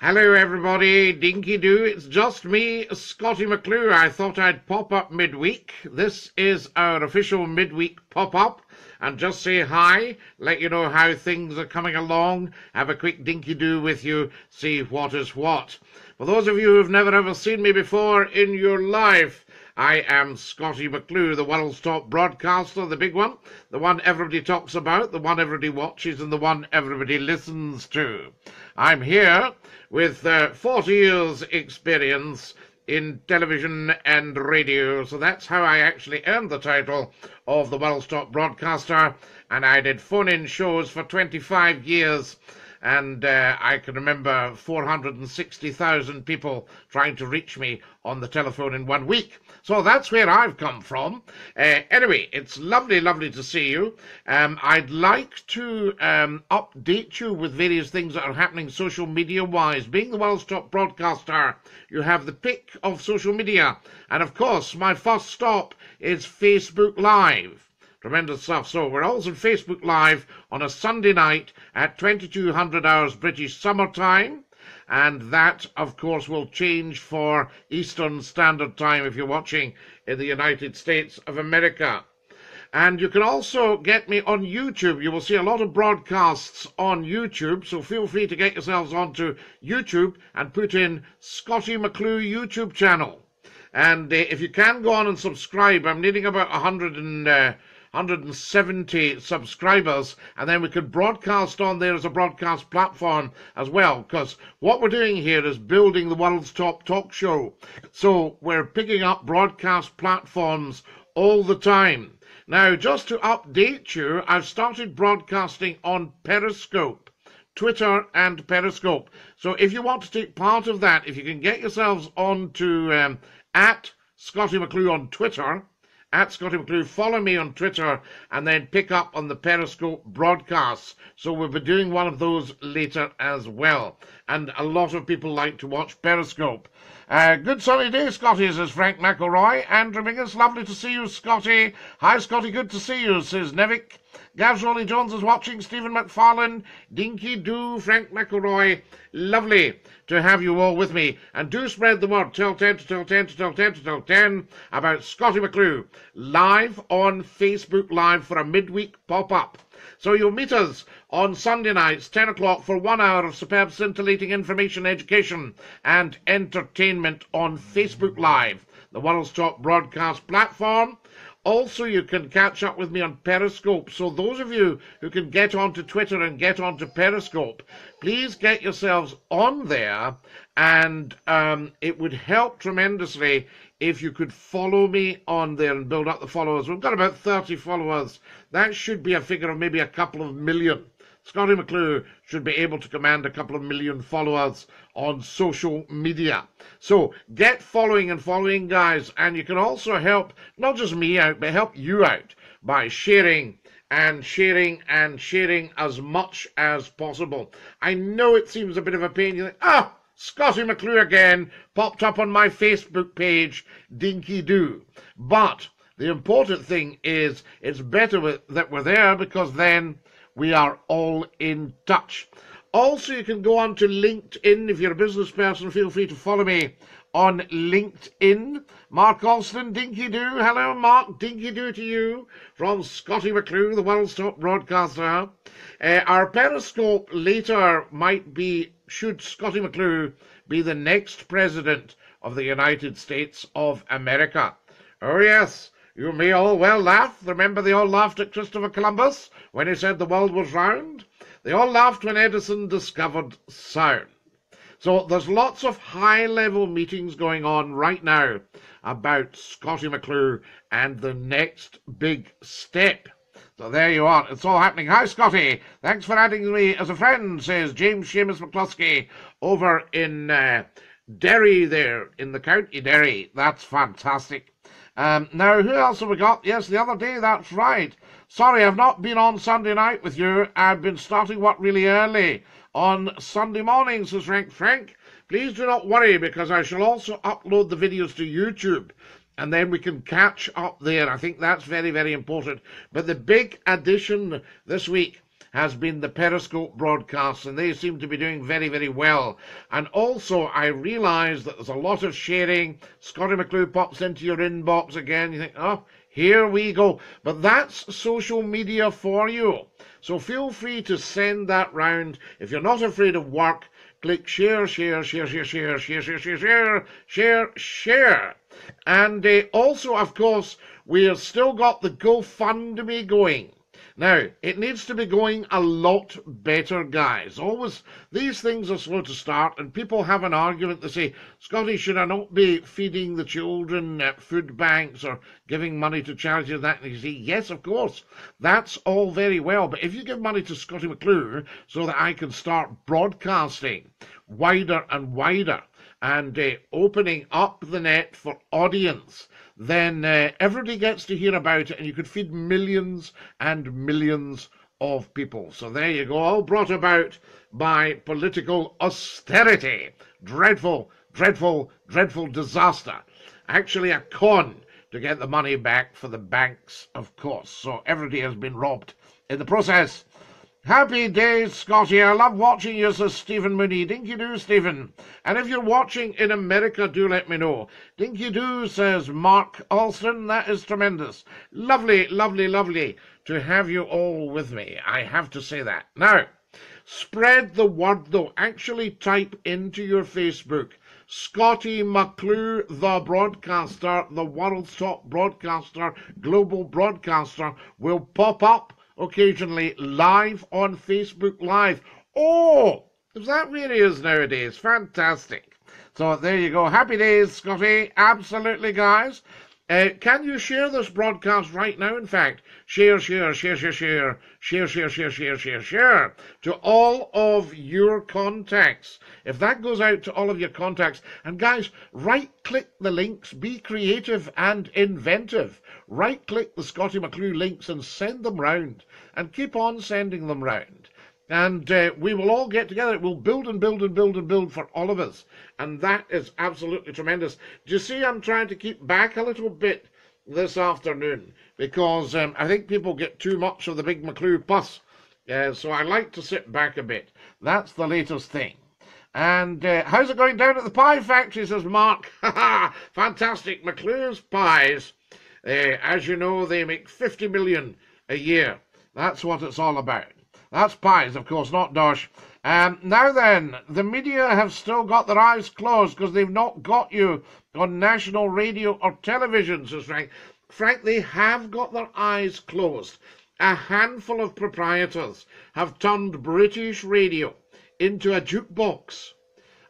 Hello, everybody. Dinky Doo. It's just me, Scottie McClue. I thought I'd pop up midweek. This is our official midweek pop up. And just say hi, let you know how things are coming along, have a quick dinky do with you, see what is what. For those of you who've never ever seen me before in your life, I am Scottie McClue, the world's top broadcaster, the big one, the one everybody talks about, the one everybody watches, and the one everybody listens to. I'm here with uh, 40 years' experience in television and radio, so that's how I actually earned the title of the world's top broadcaster, and I did phone-in shows for 25 years and uh, I can remember 460,000 people trying to reach me on the telephone in one week. So that's where I've come from. Uh, anyway, it's lovely, lovely to see you. Um, I'd like to um, update you with various things that are happening social media wise. Being the world's top broadcaster, you have the pick of social media. And of course, my first stop is Facebook Live. Tremendous stuff. So we're also on Facebook Live on a Sunday night at 2200 hours British summer time. And that, of course, will change for Eastern Standard Time if you're watching in the United States of America. And you can also get me on YouTube. You will see a lot of broadcasts on YouTube, so feel free to get yourselves onto YouTube and put in Scottie McClue YouTube channel. And uh, if you can go on and subscribe, I'm needing about 100 and. Uh, 170 subscribers, and then we could broadcast on there as a broadcast platform as well. Because what we're doing here is building the world's top talk show. So we're picking up broadcast platforms all the time. Now, just to update you, I've started broadcasting on Periscope. Twitter and Periscope. So if you want to take part of that, if you can get yourselves on to um, at Scottie McClue on Twitter, at Scottie McClue. Follow me on Twitter and then pick up on the Periscope broadcasts. So we'll be doing one of those later as well. And a lot of people like to watch Periscope. Uh, good sunny day, Scottie, says Frank McElroy. Andrew Mingus, lovely to see you, Scotty. Hi, Scottie, good to see you, says Nevick. Rolly Jones is watching. Stephen McFarlane, Dinky Doo, Frank McElroy. Lovely to have you all with me. And do spread the word. Tell 10 to tell 10 to tell 10 to tell 10 about Scottie McClue live on Facebook Live for a midweek pop up. So you'll meet us on Sunday nights, 10 o'clock, for one hour of superb scintillating information, education, and entertainment on Facebook Live, the world's top broadcast platform. Also, you can catch up with me on Periscope. So those of you who can get onto Twitter and get onto Periscope, please get yourselves on there, and um, it would help tremendously if you could follow me on there and build up the followers. We've got about 30 followers. That should be a figure of maybe a couple of million. Scottie McClue should be able to command a couple of million followers on social media. So get following and following, guys, and you can also help not just me out, but help you out by sharing and sharing and sharing as much as possible. I know it seems a bit of a pain. You think, ah, Scottie McClue again popped up on my Facebook page, Dinky Doo. But the important thing is it's better that we're there because then we are all in touch. Also, you can go on to LinkedIn. If you're a business person, feel free to follow me on LinkedIn. Mark Alston, Dinky Doo. Hello, Mark. Dinky Doo to you from Scottie McClue, the world's top broadcaster. Uh, our Periscope later might be, should Scottie McClue be the next president of the United States of America? Oh, yes. You may all well laugh. Remember they all laughed at Christopher Columbus when he said the world was round? They all laughed when Edison discovered sound. So there's lots of high-level meetings going on right now about Scottie McClue and the next big step. So there you are. It's all happening. Hi, Scotty. Thanks for adding me as a friend, says James Seamus McCluskey over in uh, Derry there, in the County Derry. That's fantastic. Um, now, who else have we got? Yes, the other day, that's right. Sorry, I've not been on Sunday night with you. I've been starting work really early on Sunday morning, says Frank. Frank, please do not worry because I shall also upload the videos to YouTube and then we can catch up there. I think that's very, very important. But the big addition this week has been the Periscope broadcasts, and they seem to be doing very, very well. And also, I realise that there's a lot of sharing. Scottie McClue pops into your inbox again. You think, oh, here we go. But that's social media for you. So feel free to send that round. If you're not afraid of work, click share, share, share, share, share, share, share, share, share, share, share. And uh, also, of course, we have still got the GoFundMe going. Now, it needs to be going a lot better, guys. Always, these things are slow to start, and people have an argument. They say, Scotty, should I not be feeding the children at food banks or giving money to charities and that? And you say, yes, of course. That's all very well. But if you give money to Scottie McClue so that I can start broadcasting wider and wider and uh, opening up the net for audience, then uh, everybody gets to hear about it and you could feed millions and millions of people. So there you go, all brought about by political austerity. Dreadful, dreadful, dreadful disaster. Actually, a con to get the money back for the banks, of course. So everybody has been robbed in the process. Happy days, Scotty. I love watching you, says Stephen Mooney. Dinky do, Stephen. And if you're watching in America, do let me know. Dinky do, says Mark Alston. That is tremendous. Lovely, lovely, lovely to have you all with me. I have to say that. Now, spread the word, though. Actually type into your Facebook. Scottie McClue, the broadcaster, the world's top broadcaster, global broadcaster, will pop up occasionally live on Facebook Live. Oh, is that really is nowadays? Fantastic. So there you go. Happy days, Scottie. Absolutely, guys. Uh, can you share this broadcast right now? In fact, share, share, share, share, share, share, share, share, share, share, share to all of your contacts. If that goes out to all of your contacts, and guys, right click the links, be creative and inventive. Right click the Scottie McClue links and send them round, and keep on sending them round. And uh, we will all get together. It will build and build and build and build for all of us. And that is absolutely tremendous. Do you see I'm trying to keep back a little bit this afternoon? Because um, I think people get too much of the big McClue bus. Uh, so I like to sit back a bit. That's the latest thing. And uh, how's it going down at the pie factory, says Mark. Fantastic. McClue's pies. Uh, as you know, they make 50 million a year. That's what it's all about. That's pies, of course, not dosh. Um, now then, the media have still got their eyes closed because they've not got you on national radio or television, says Frank. Frank, they have got their eyes closed. A handful of proprietors have turned British radio into a jukebox.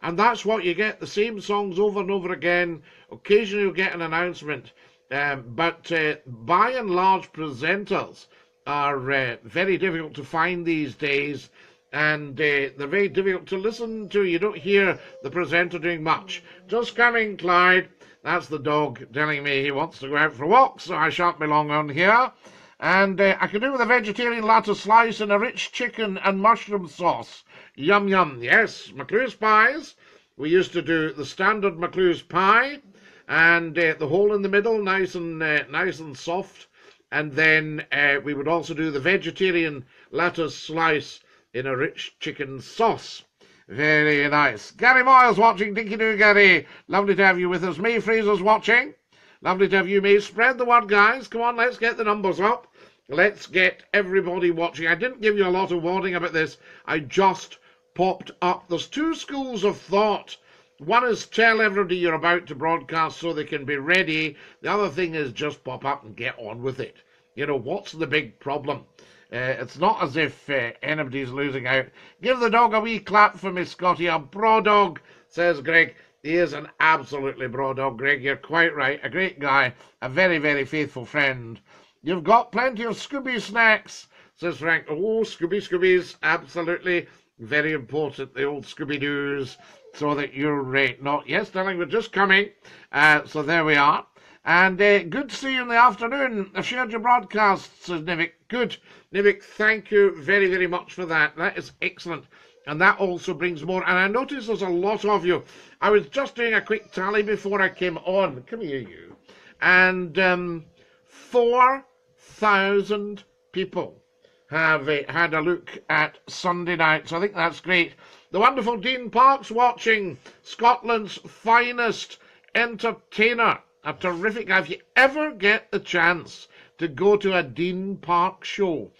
And that's what you get, the same songs over and over again. Occasionally you'll get an announcement. Um, but uh, by and large, presenters are uh, very difficult to find these days, and uh, they're very difficult to listen to. You don't hear the presenter doing much. Just coming, Clyde. That's the dog telling me he wants to go out for a walk, so I shan't be long on here. And uh, I can do with a vegetarian lettuce slice and a rich chicken and mushroom sauce. Yum yum. Yes, McClue's pies. We used to do the standard McClue's pie, and uh, the hole in the middle, nice and uh, nice and soft and then uh, we would also do the vegetarian lettuce slice in a rich chicken sauce. Very nice. Gary Moyle's watching. Dinky Doo, Gary. Lovely to have you with us. May Fraser's watching. Lovely to have you, May. Spread the word, guys. Come on, let's get the numbers up. Let's get everybody watching. I didn't give you a lot of warning about this. I just popped up. There's two schools of thought one is tell everybody you're about to broadcast so they can be ready. The other thing is just pop up and get on with it. You know, what's the big problem? Uh, it's not as if uh, anybody's losing out. Give the dog a wee clap for me. A bra dog, says Greg. He is an absolutely bra dog, Greg. You're quite right. A great guy. A very, very faithful friend. You've got plenty of Scooby snacks, says Frank. Oh, Scooby Scoobies. Absolutely. Very important. The old Scooby Doos so that you're uh, not. Yes, darling, we're just coming. Uh, so there we are. And uh, good to see you in the afternoon. I've shared your broadcast, says Nivik. Good. Nivik, thank you very, very much for that. That is excellent. And that also brings more. And I notice there's a lot of you. I was just doing a quick tally before I came on. Come here, you. And um, 4,000 people have uh, had a look at Sunday night. So I think that's great. The wonderful Dean Park's watching Scotland's finest entertainer. A terrific guy. If you ever get the chance to go to a Dean Park show,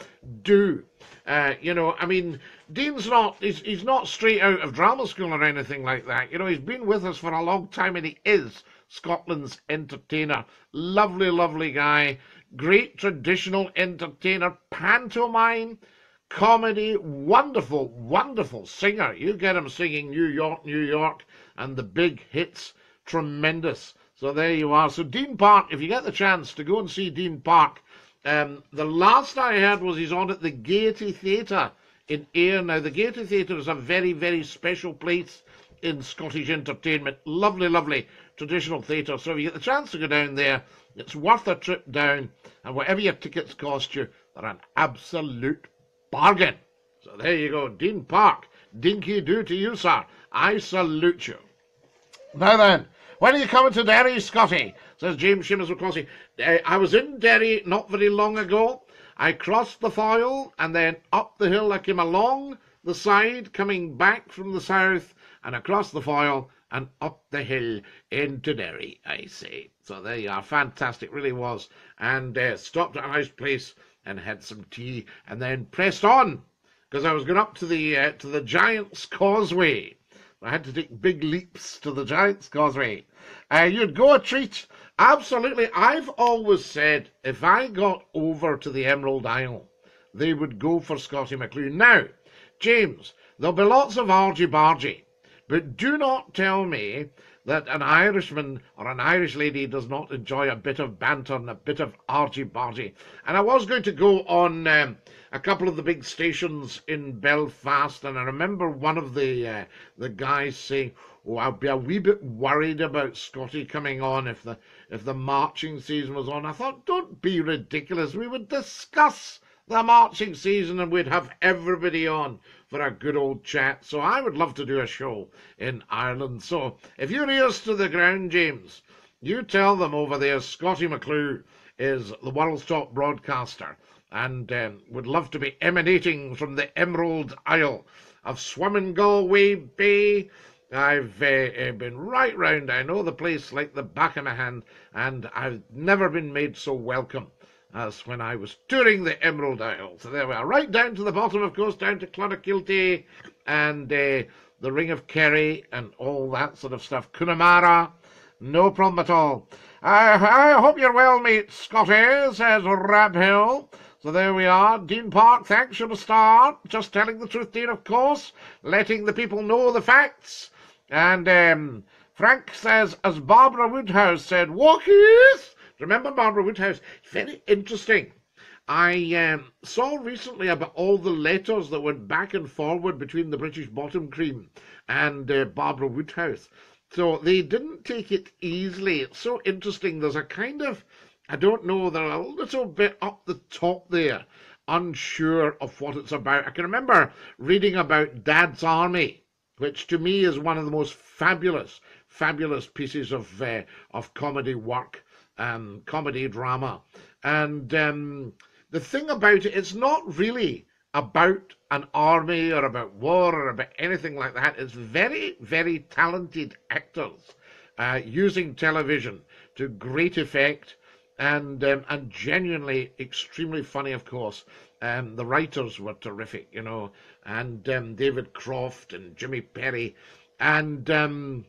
do. Uh, you know, I mean, Dean's not, he's, he's not straight out of drama school or anything like that. You know, he's been with us for a long time and he is Scotland's entertainer. Lovely, lovely guy. Great traditional entertainer. Pantomime comedy, wonderful, wonderful singer. You get him singing New York, New York, and the big hits, tremendous. So there you are. So Dean Park, if you get the chance to go and see Dean Park, um, the last I heard was he's on at the Gaiety Theatre in Ayr. Now, the Gaiety Theatre is a very, very special place in Scottish entertainment. Lovely, lovely traditional theatre. So if you get the chance to go down there, it's worth a trip down. And whatever your tickets cost you, they're an absolute bargain. So there you go, Dean Park. Dinky do to you, sir. I salute you. Now then, when are you coming to Derry, Scotty? Says James Seamus McCluskey. Uh, I was in Derry not very long ago. I crossed the Foyle and then up the hill I came along the side coming back from the south and across the Foyle and up the hill into Derry, I say. So there you are. Fantastic, really was. And uh, stopped at a nice place and had some tea, and then pressed on because I was going up to the uh, to the Giant's Causeway. I had to take big leaps to the Giant's Causeway. Uh, you'd go a treat. Absolutely. I've always said if I got over to the Emerald Isle, they would go for Scottie McClue. Now, James, there'll be lots of argy bargy, but do not tell me that an Irishman or an Irish lady does not enjoy a bit of banter and a bit of argy-bargy. And I was going to go on um, a couple of the big stations in Belfast, and I remember one of the uh, the guys saying, "Oh, I'd be a wee bit worried about Scotty coming on if the if the marching season was on." I thought, "Don't be ridiculous. We would discuss." the marching season and we'd have everybody on for a good old chat. So I would love to do a show in Ireland. So if your ears to the ground, James, you tell them over there Scottie McClue is the world's top broadcaster and um, would love to be emanating from the Emerald Isle Galway Bay. I've uh, been right round. I know the place like the back of my hand, and I've never been made so welcome as when I was touring the Emerald Isle. So there we are, right down to the bottom, of course, down to Clonakilty and uh, the Ring of Kerry and all that sort of stuff. Connemara, no problem at all. I, I hope you're well, mate, Scotty, says Rab Hill. So there we are. Dean Park, thanks, you're a star. Just telling the truth, Dean, of course. Letting the people know the facts. And um, Frank says, as Barbara Woodhouse said, Walkies, Remember Barbara Woodhouse? Very interesting. I um, saw recently about all the letters that went back and forward between the British bottom cream and uh, Barbara Woodhouse. So they didn't take it easily. It's so interesting. There's a kind of, I don't know, they're a little bit up the top there, unsure of what it's about. I can remember reading about Dad's Army, which to me is one of the most fabulous, fabulous pieces of uh, of comedy work um, comedy drama. And um, the thing about it, it's not really about an army or about war or about anything like that. It's very, very talented actors uh, using television to great effect and um, and genuinely extremely funny, of course. Um, the writers were terrific, you know, and um, David Croft and Jimmy Perry, and um,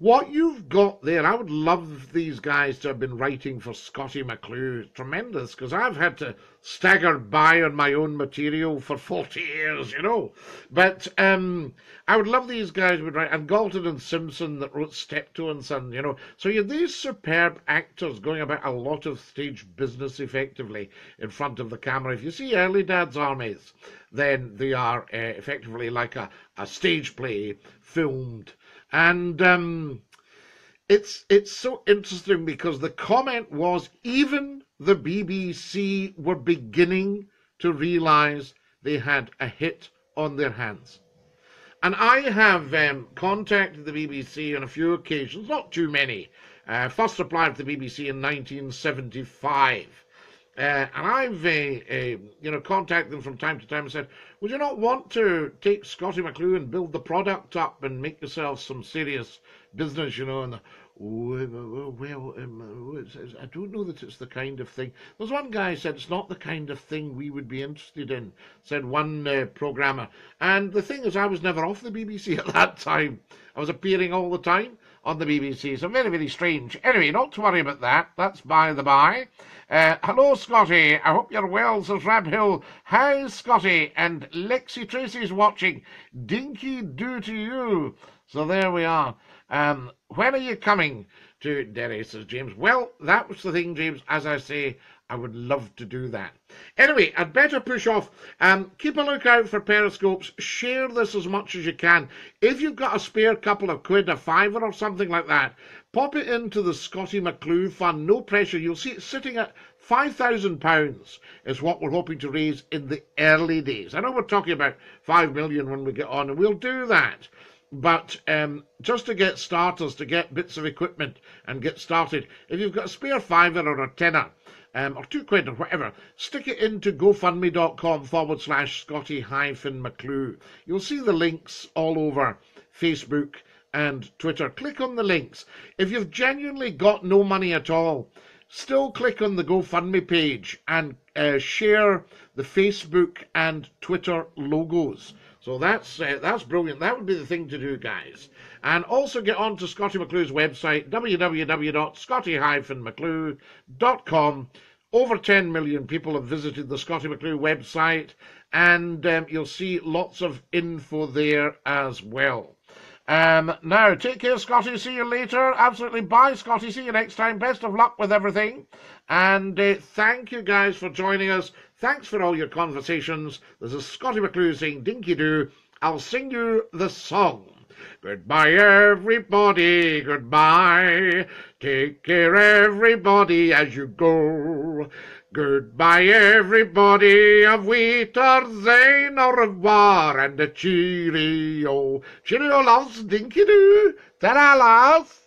what you've got there, I would love these guys to have been writing for Scottie McClue. Tremendous, because I've had to stagger by on my own material for 40 years, you know. But um, I would love these guys would write, and Galton and Simpson that wrote Steptoe and Son, you know. So you have these superb actors going about a lot of stage business effectively in front of the camera. If you see early Dad's Armies, then they are uh, effectively like a, a stage play filmed and um, it's it's so interesting because the comment was even the BBC were beginning to realise they had a hit on their hands. And I have um, contacted the BBC on a few occasions, not too many. Uh, first applied to the BBC in 1975 Uh, and I've, uh, uh, you know, contacted them from time to time and said, would you not want to take Scottie McClue and build the product up and make yourself some serious business, you know? And well, well um, I don't know that it's the kind of thing. There's one guy said it's not the kind of thing we would be interested in, said one uh, programmer. And the thing is, I was never off the BBC at that time. I was appearing all the time on the BBC, so very, very strange. Anyway, not to worry about that. That's by the by. Uh, hello, Scotty. I hope you're well, says Rab Hill. Hi, Scotty. And Lexi Tracy's watching. Dinky do to you. So there we are. Um, when are you coming to Derry, says James? Well, that was the thing, James. As I say, I would love to do that. Anyway, I'd better push off. Um, keep a lookout for periscopes. Share this as much as you can. If you've got a spare couple of quid, a fiver or something like that, pop it into the Scottie McClue Fund. No pressure. You'll see it sitting at £5,000 is what we're hoping to raise in the early days. I know we're talking about 5 million when we get on, and we'll do that. But um, just to get starters, to get bits of equipment and get started, if you've got a spare fiver or a tenner, um, or two quid or whatever, stick it into gofundme.com forward slash Scottie hyphen McClue. You'll see the links all over Facebook and Twitter. Click on the links. If you've genuinely got no money at all, still click on the GoFundMe page and uh, share the Facebook and Twitter logos. So that's uh, that's brilliant. That would be the thing to do, guys. And also get on to Scottie McClue's website, www.scottie-mcclue.com. Over 10 million people have visited the Scottie McClue website, and um, you'll see lots of info there as well. Um, now, take care, Scotty. See you later. Absolutely. Bye, Scotty. See you next time. Best of luck with everything. And uh, thank you guys for joining us. Thanks for all your conversations. This is Scottie McClue saying Dinky Doo. I'll sing you the song. Goodbye, everybody, goodbye. Take care, everybody, as you go. Goodbye, everybody, auf Wiedersehen, au revoir, and a cheerio. Cheerio, loves, dinky doo. Ta-da, loves.